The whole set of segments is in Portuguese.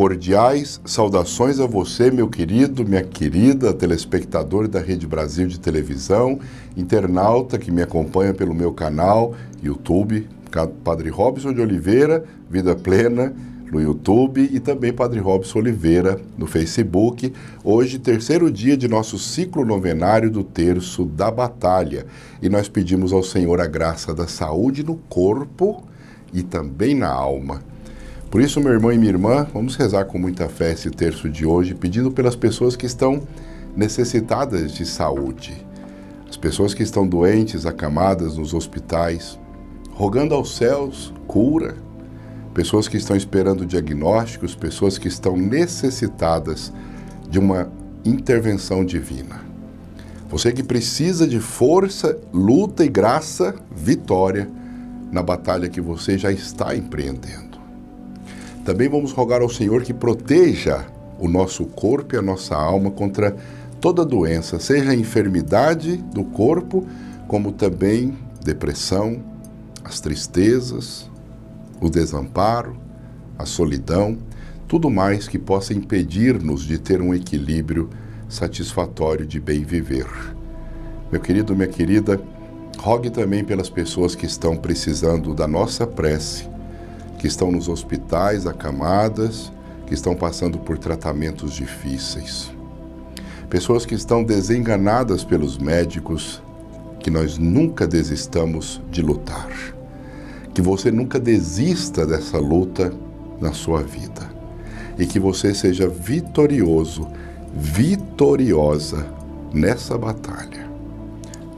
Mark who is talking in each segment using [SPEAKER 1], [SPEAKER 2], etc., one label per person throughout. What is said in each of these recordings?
[SPEAKER 1] Cordiais saudações a você, meu querido, minha querida telespectador da Rede Brasil de Televisão, internauta que me acompanha pelo meu canal YouTube, Padre Robson de Oliveira, Vida Plena, no YouTube e também Padre Robson Oliveira no Facebook. Hoje, terceiro dia de nosso ciclo novenário do Terço da Batalha. E nós pedimos ao Senhor a graça da saúde no corpo e também na alma por isso, meu irmão e minha irmã, vamos rezar com muita fé esse terço de hoje, pedindo pelas pessoas que estão necessitadas de saúde, as pessoas que estão doentes, acamadas nos hospitais, rogando aos céus cura, pessoas que estão esperando diagnósticos, pessoas que estão necessitadas de uma intervenção divina. Você que precisa de força, luta e graça, vitória na batalha que você já está empreendendo. Também vamos rogar ao Senhor que proteja o nosso corpo e a nossa alma contra toda doença, seja a enfermidade do corpo, como também depressão, as tristezas, o desamparo, a solidão, tudo mais que possa impedir-nos de ter um equilíbrio satisfatório de bem viver. Meu querido, minha querida, rogue também pelas pessoas que estão precisando da nossa prece que estão nos hospitais acamadas, que estão passando por tratamentos difíceis. Pessoas que estão desenganadas pelos médicos, que nós nunca desistamos de lutar. Que você nunca desista dessa luta na sua vida. E que você seja vitorioso, vitoriosa nessa batalha.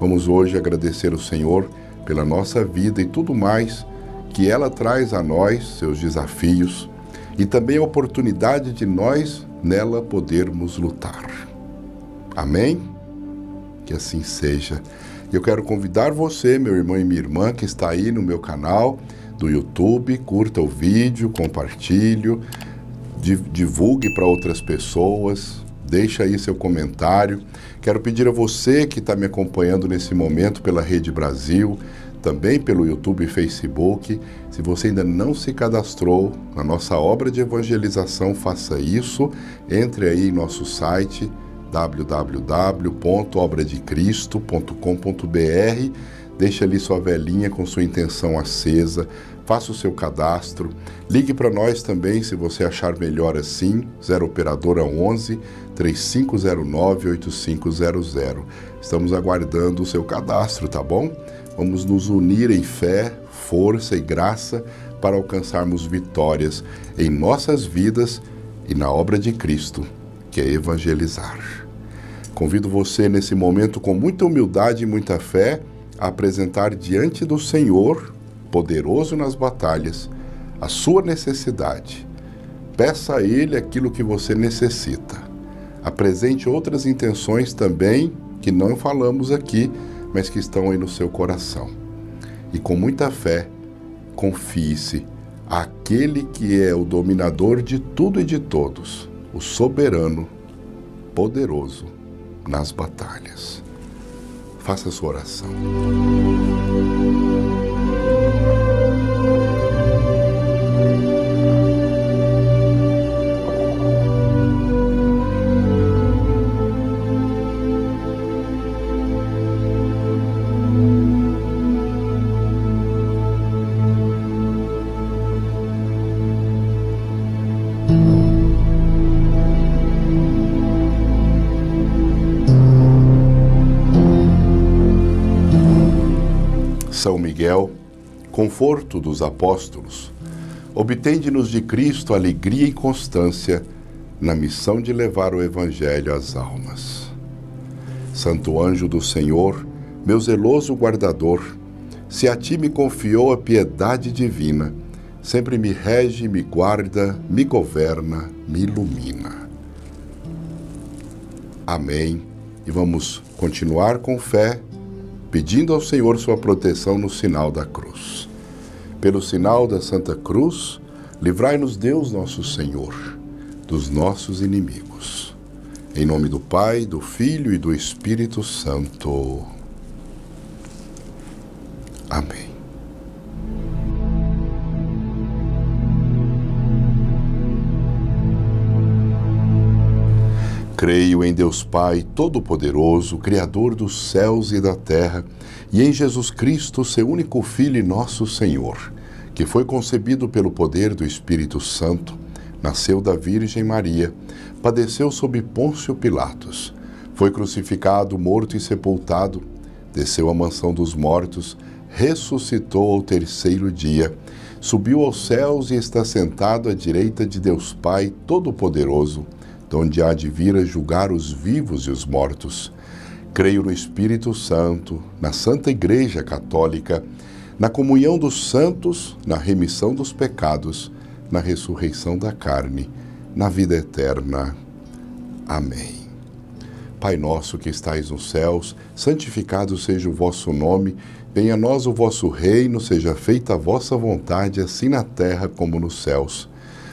[SPEAKER 1] Vamos hoje agradecer o Senhor pela nossa vida e tudo mais que ela traz a nós, seus desafios, e também a oportunidade de nós nela podermos lutar. Amém? Que assim seja. Eu quero convidar você, meu irmão e minha irmã, que está aí no meu canal do YouTube, curta o vídeo, compartilhe, divulgue para outras pessoas, deixa aí seu comentário. Quero pedir a você que está me acompanhando nesse momento pela Rede Brasil, também pelo YouTube e Facebook. Se você ainda não se cadastrou na nossa obra de evangelização, faça isso. Entre aí em nosso site www.obradecristo.com.br. Deixe ali sua velhinha com sua intenção acesa. Faça o seu cadastro. Ligue para nós também se você achar melhor assim. 0 operadora 11 3509 8500. Estamos aguardando o seu cadastro, tá bom? Vamos nos unir em fé, força e graça para alcançarmos vitórias em nossas vidas e na obra de Cristo, que é evangelizar. Convido você nesse momento com muita humildade e muita fé a apresentar diante do Senhor, poderoso nas batalhas, a sua necessidade. Peça a Ele aquilo que você necessita. Apresente outras intenções também que não falamos aqui mas que estão aí no seu coração. E com muita fé, confie-se aquele que é o dominador de tudo e de todos, o soberano, poderoso nas batalhas. Faça sua oração. São Miguel, conforto dos apóstolos, obtende-nos de Cristo alegria e constância na missão de levar o Evangelho às almas. Santo anjo do Senhor, meu zeloso guardador, se a ti me confiou a piedade divina, sempre me rege, me guarda, me governa, me ilumina. Amém. E vamos continuar com fé pedindo ao Senhor sua proteção no sinal da cruz. Pelo sinal da Santa Cruz, livrai-nos Deus nosso Senhor dos nossos inimigos. Em nome do Pai, do Filho e do Espírito Santo. Amém. Creio em Deus Pai Todo-Poderoso, Criador dos céus e da terra, e em Jesus Cristo, seu único Filho nosso Senhor, que foi concebido pelo poder do Espírito Santo, nasceu da Virgem Maria, padeceu sob Pôncio Pilatos, foi crucificado, morto e sepultado, desceu à mansão dos mortos, ressuscitou ao terceiro dia, subiu aos céus e está sentado à direita de Deus Pai Todo-Poderoso donde há de vir a julgar os vivos e os mortos. Creio no Espírito Santo, na Santa Igreja Católica, na comunhão dos santos, na remissão dos pecados, na ressurreição da carne, na vida eterna. Amém. Pai nosso que estais nos céus, santificado seja o vosso nome, venha a nós o vosso reino, seja feita a vossa vontade, assim na terra como nos céus.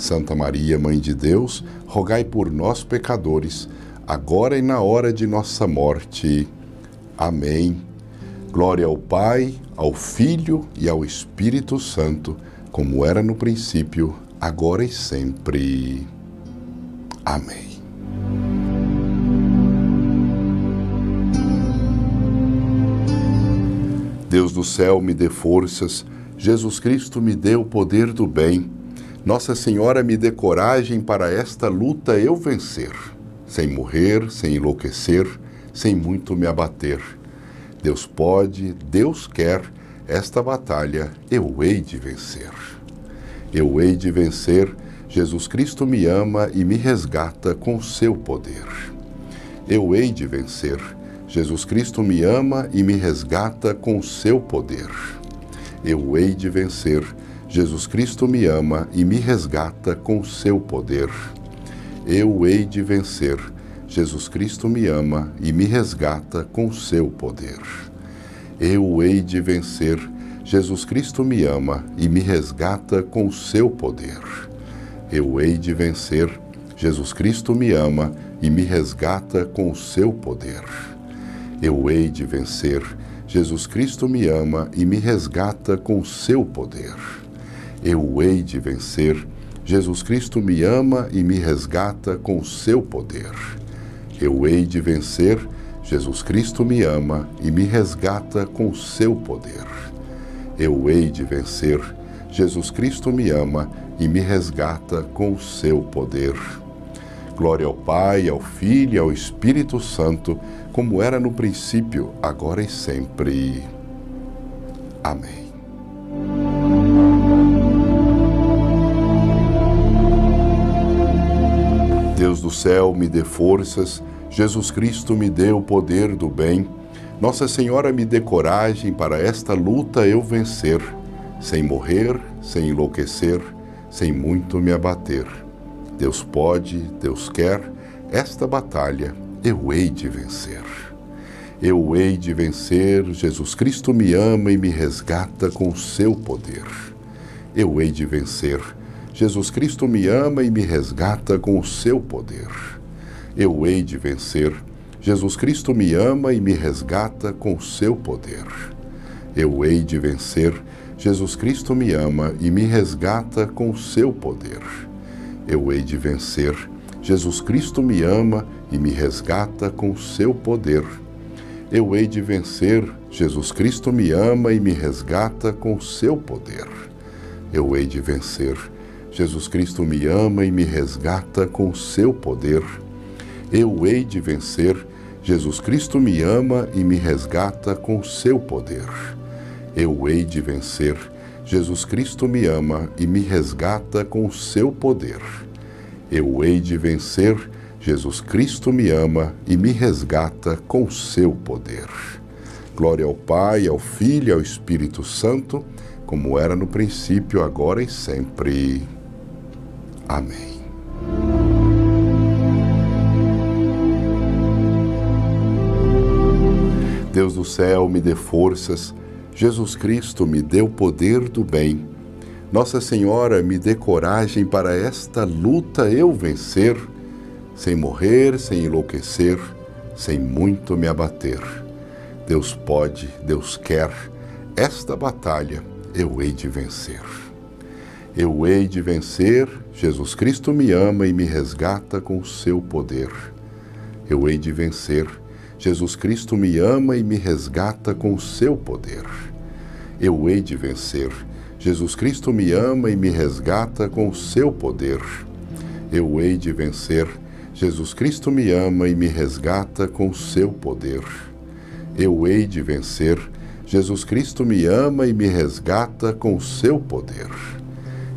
[SPEAKER 1] Santa Maria, Mãe de Deus, rogai por nós, pecadores, agora e na hora de nossa morte. Amém. Glória ao Pai, ao Filho e ao Espírito Santo, como era no princípio, agora e sempre. Amém. Deus do céu me dê forças, Jesus Cristo me dê o poder do bem nossa Senhora me dê coragem para esta luta eu vencer, sem morrer, sem enlouquecer, sem muito me abater. Deus pode, Deus quer, esta batalha eu hei de vencer. Eu hei de vencer, Jesus Cristo me ama e me resgata com seu poder. Eu hei de vencer, Jesus Cristo me ama e me resgata com seu poder. Eu hei de vencer, Jesus Cristo me ama e me resgata com seu poder. Eu hei de vencer. Jesus Cristo me ama e me resgata com seu poder. Eu hei de vencer. Jesus Cristo me ama e me resgata com seu poder. Eu hei de vencer. Jesus Cristo me ama e me resgata com seu poder. Eu hei de vencer. Jesus Cristo me ama e me resgata com seu poder eu hei de vencer. Jesus Cristo me ama e me resgata com o seu poder. Eu hei de vencer. Jesus Cristo me ama e me resgata com o seu poder. Eu hei de vencer. Jesus Cristo me ama e me resgata com o seu poder. Glória ao Pai, ao Filho e ao Espírito Santo, como era no princípio, agora e sempre. Amém. Do céu me dê forças, Jesus Cristo me dê o poder do bem, Nossa Senhora me dê coragem para esta luta eu vencer, sem morrer, sem enlouquecer, sem muito me abater. Deus pode, Deus quer, esta batalha eu hei de vencer. Eu hei de vencer, Jesus Cristo me ama e me resgata com o seu poder. Eu hei de vencer, Jesus Cristo me ama e me resgata com o seu poder. Eu hei de vencer. Jesus Cristo me ama e me resgata com o seu poder. Eu hei de vencer. Jesus Cristo me ama e me resgata com o seu poder. Eu hei de vencer. Jesus Cristo me ama e me resgata com o seu poder. Eu hei de vencer. Jesus Cristo me ama e me resgata com o seu poder. Eu hei de vencer. Jesus Cristo me ama e me resgata com o seu poder. Eu hei de vencer. Jesus Cristo me ama e me resgata com seu poder. Eu hei de vencer. Jesus Cristo me ama e me resgata com seu poder. Eu hei de vencer. Jesus Cristo me ama e me resgata com seu poder. Glória ao Pai, ao Filho e ao Espírito Santo, como era no princípio, agora e sempre. Amém. Deus do céu, me dê forças. Jesus Cristo, me dê o poder do bem. Nossa Senhora, me dê coragem para esta luta eu vencer, sem morrer, sem enlouquecer, sem muito me abater. Deus pode, Deus quer, esta batalha eu hei de vencer. Eu hei de vencer, Jesus Cristo me ama e me resgata com o seu poder. Eu hei de vencer, Jesus Cristo me ama e me resgata com o seu poder. Eu hei de vencer. Jesus Cristo me ama e me resgata com o seu poder. Eu hei de vencer. Jesus Cristo me ama e me resgata com o seu poder. Eu hei de vencer. Jesus Cristo me ama e me resgata com o seu poder.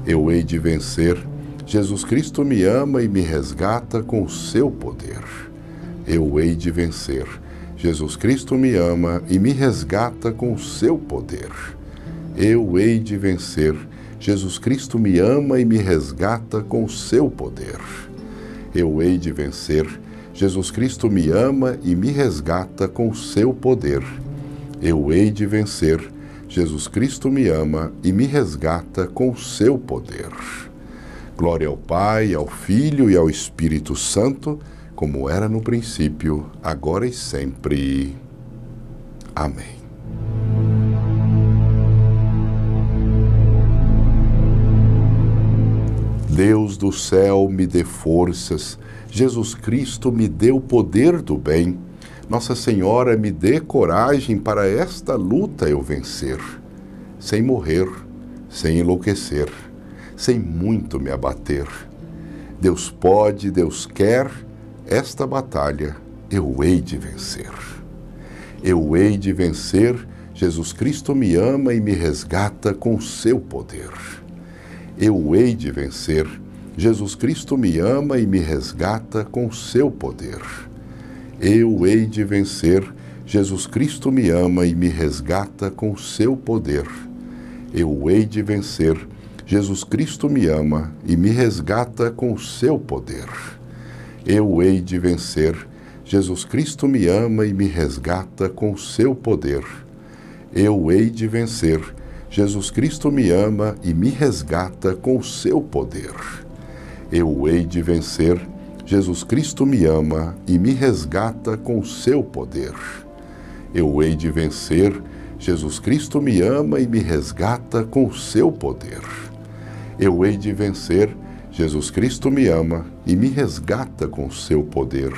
[SPEAKER 1] Eu hei de vencer. Jesus Cristo me ama e me resgata com o seu poder eu hei de vencer. Jesus Cristo me ama e me resgata com o seu poder. Eu hei de vencer. Jesus Cristo me ama e me resgata com o seu poder. Eu hei de vencer. Jesus Cristo me ama e me resgata com o seu poder. Eu hei de vencer. Jesus Cristo me ama e me resgata com o seu poder. Glória ao Pai, ao Filho e ao Espírito Santo como era no princípio, agora e sempre. Amém. Deus do céu me dê forças, Jesus Cristo me dê o poder do bem, Nossa Senhora me dê coragem para esta luta eu vencer, sem morrer, sem enlouquecer, sem muito me abater. Deus pode, Deus quer, esta batalha eu hei de vencer. Eu hei de vencer, Jesus Cristo me ama e me resgata com seu poder. Eu hei de vencer, Jesus Cristo me ama e me resgata com seu poder. Eu hei de vencer, Jesus Cristo me ama e me resgata com seu poder. Eu hei de vencer, Jesus Cristo me ama e me resgata com seu poder eu hei de vencer. Jesus Cristo me ama e me resgata com o seu poder. Eu hei de vencer. Jesus Cristo me ama e me resgata com o seu poder. Eu hei de vencer. Jesus Cristo me ama e me resgata com o seu poder. Eu hei de vencer. Jesus Cristo me ama e me resgata com o seu poder. Eu hei de vencer. Jesus Cristo me ama e me resgata com seu poder.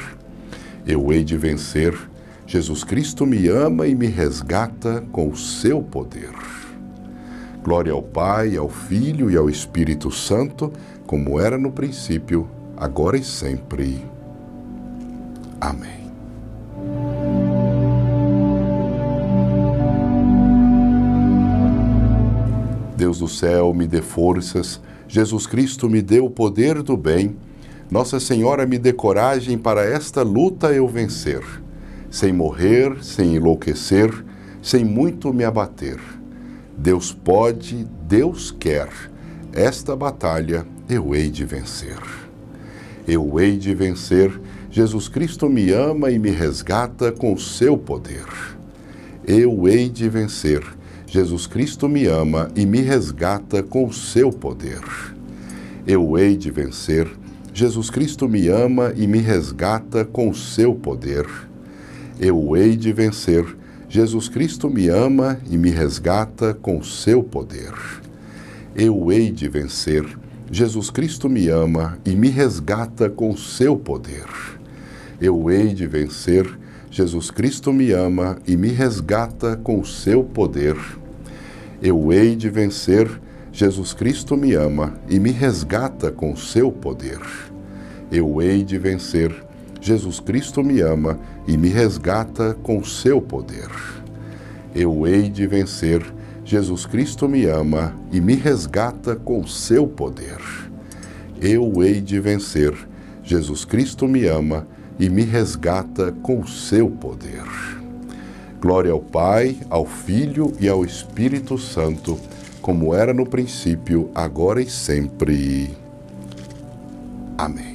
[SPEAKER 1] Eu hei de vencer. Jesus Cristo me ama e me resgata com o seu poder. Glória ao Pai, ao Filho e ao Espírito Santo, como era no princípio, agora e sempre. Amém. Deus do céu, me dê forças Jesus Cristo me dê o poder do bem, Nossa Senhora me dê coragem para esta luta eu vencer, sem morrer, sem enlouquecer, sem muito me abater. Deus pode, Deus quer, esta batalha eu hei de vencer. Eu hei de vencer, Jesus Cristo me ama e me resgata com seu poder. Eu hei de vencer, Jesus Cristo me ama e me resgata com seu poder. Eu hei de vencer. Jesus Cristo me ama e me resgata com seu poder. Eu hei de vencer. Jesus Cristo me ama e me resgata com seu poder. Eu hei de vencer. Jesus Cristo me ama e me resgata com o seu poder. Eu hei de vencer. Jesus Cristo me ama e me resgata com o seu poder. Eu hei de vencer, Jesus Cristo me ama e me resgata com seu poder. Eu hei de vencer, Jesus Cristo me ama e me resgata com seu poder. Eu hei de vencer, Jesus Cristo me ama e me resgata com seu poder. Eu hei de vencer, Jesus Cristo me ama e me resgata com seu poder. Glória ao Pai, ao Filho e ao Espírito Santo, como era no princípio, agora e sempre. Amém.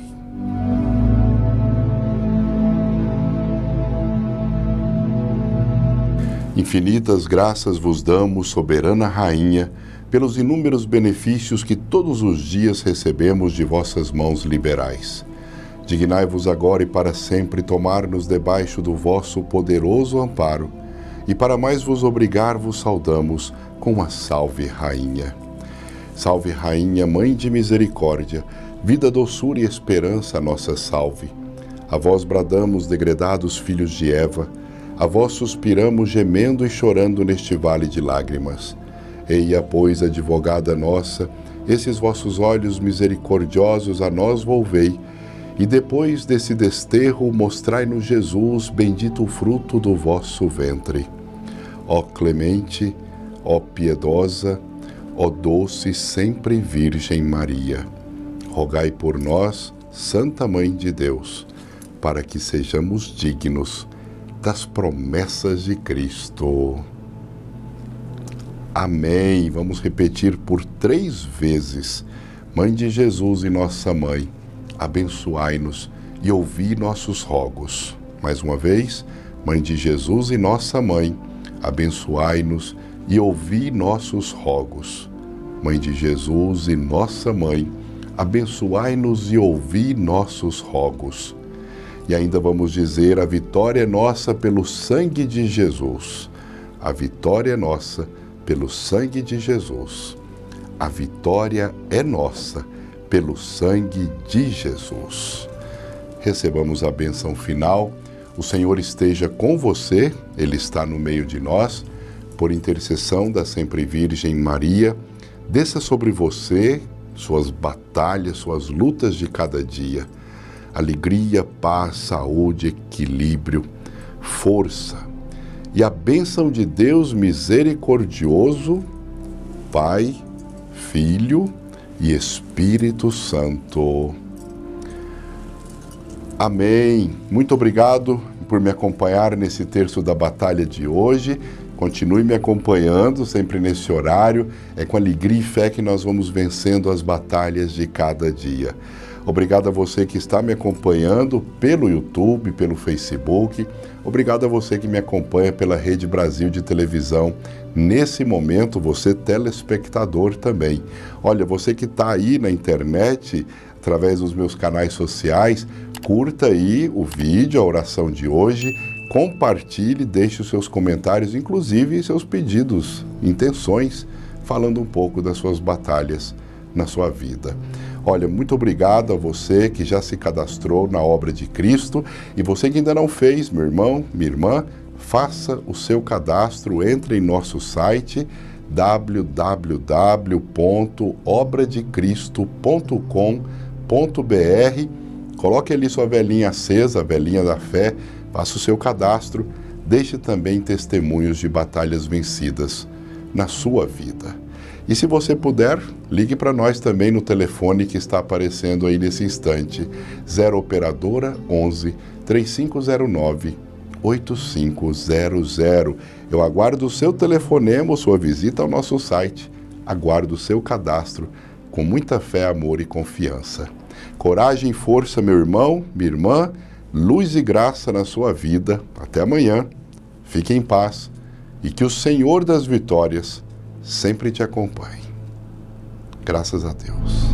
[SPEAKER 1] Infinitas graças vos damos, soberana Rainha, pelos inúmeros benefícios que todos os dias recebemos de vossas mãos liberais. Dignai-vos agora e para sempre tomar-nos debaixo do vosso poderoso amparo, e para mais vos obrigar vos saudamos com uma salve, Rainha. Salve, Rainha, Mãe de Misericórdia, vida, doçura e esperança, nossa salve. A vós bradamos, degredados filhos de Eva, a vós suspiramos gemendo e chorando neste vale de lágrimas. Eia, pois, advogada nossa, esses vossos olhos misericordiosos a nós volvei, e depois desse desterro mostrai-nos Jesus, bendito o fruto do vosso ventre. Ó clemente, ó piedosa, ó doce sempre Virgem Maria, rogai por nós, Santa Mãe de Deus, para que sejamos dignos das promessas de Cristo. Amém. Vamos repetir por três vezes. Mãe de Jesus e nossa mãe, abençoai-nos e ouvi nossos rogos. Mais uma vez, Mãe de Jesus e nossa mãe, abençoai-nos e ouvi nossos rogos. Mãe de Jesus e nossa mãe, abençoai-nos e ouvi nossos rogos. E ainda vamos dizer: a vitória é nossa pelo sangue de Jesus. A vitória é nossa pelo sangue de Jesus. A vitória é nossa pelo sangue de Jesus. Recebamos a benção final. O Senhor esteja com você, Ele está no meio de nós. Por intercessão da Sempre Virgem Maria, desça sobre você suas batalhas, suas lutas de cada dia alegria, paz, saúde, equilíbrio, força. E a bênção de Deus misericordioso, Pai, Filho e Espírito Santo. Amém. Muito obrigado por me acompanhar nesse terço da batalha de hoje. Continue me acompanhando sempre nesse horário. É com alegria e fé que nós vamos vencendo as batalhas de cada dia. Obrigado a você que está me acompanhando pelo YouTube, pelo Facebook. Obrigado a você que me acompanha pela Rede Brasil de televisão. Nesse momento, você telespectador também. Olha, você que está aí na internet, através dos meus canais sociais, curta aí o vídeo, a oração de hoje, compartilhe, deixe os seus comentários, inclusive seus pedidos, intenções, falando um pouco das suas batalhas na sua vida. Olha, muito obrigado a você que já se cadastrou na obra de Cristo e você que ainda não fez, meu irmão, minha irmã, faça o seu cadastro, entre em nosso site www.obradecristo.com.br. Coloque ali sua velhinha acesa, a velhinha da fé, faça o seu cadastro, deixe também testemunhos de batalhas vencidas na sua vida. E se você puder, ligue para nós também no telefone que está aparecendo aí nesse instante, 0 operadora 11 3509 8500. Eu aguardo o seu telefonema, sua visita ao nosso site. Aguardo o seu cadastro com muita fé, amor e confiança. Coragem e força, meu irmão, minha irmã, luz e graça na sua vida. Até amanhã. Fique em paz e que o Senhor das vitórias sempre te acompanhe. Graças a Deus.